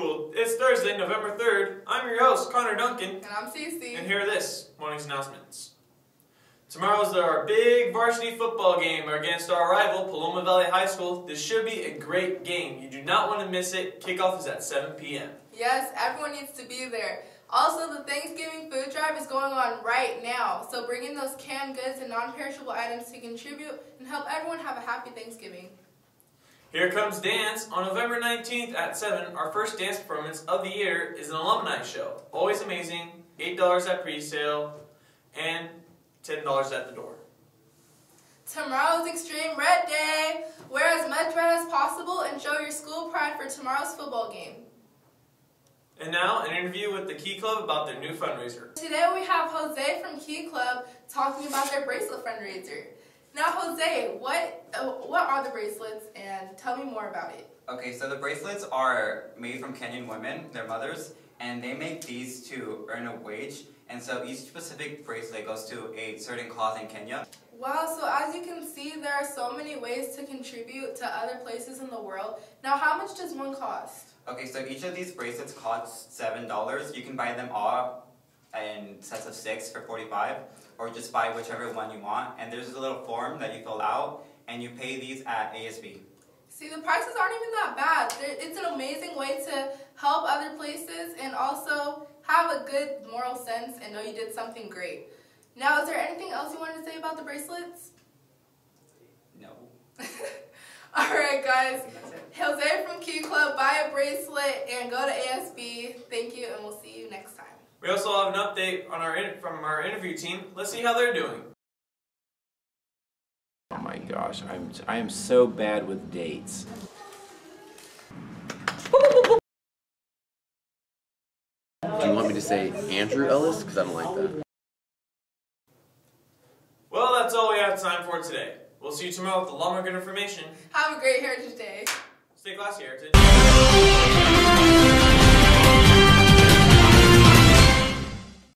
Thursday, November 3rd. I'm your host, Connor Duncan, And I'm Cece. and here are this morning's announcements. Tomorrow's our big varsity football game against our rival, Paloma Valley High School. This should be a great game. You do not want to miss it. Kickoff is at 7 p.m. Yes, everyone needs to be there. Also, the Thanksgiving food drive is going on right now. So bring in those canned goods and non-perishable items to contribute and help everyone have a happy Thanksgiving. Here Comes Dance on November 19th at 7. Our first dance performance of the year is an alumni show. Always amazing. $8 at pre-sale and $10 at the door. Tomorrow's Extreme Red Day. Wear as much red as possible and show your school pride for tomorrow's football game. And now, an interview with the Key Club about their new fundraiser. Today we have Jose from Key Club talking about their bracelet fundraiser. Now, Jose, what uh, what are the bracelets, and tell me more about it. Okay, so the bracelets are made from Kenyan women, their mothers, and they make these to earn a wage. And so each specific bracelet goes to a certain cause in Kenya. Wow, so as you can see, there are so many ways to contribute to other places in the world. Now, how much does one cost? Okay, so each of these bracelets costs seven dollars. You can buy them all in sets of six for forty-five, or just buy whichever one you want. And there's a little form that you fill out, and you pay these at ASB. See, the prices aren't even that bad. It's an amazing way to help other places and also have a good moral sense and know you did something great. Now, is there anything else you wanted to say about the bracelets? No. All right, guys. That's it. Jose from Key Club, buy a bracelet and go to ASB. Thank you, and we'll see you next time. We also have an update on our from our interview team. Let's see how they're doing. Oh my gosh, I'm I am so bad with dates. Do you want me to say Andrew Ellis? Because I don't like that. Well, that's all we have time for today. We'll see you tomorrow with a lot more good information. Have a great Heritage Day. Stay classy, Heritage.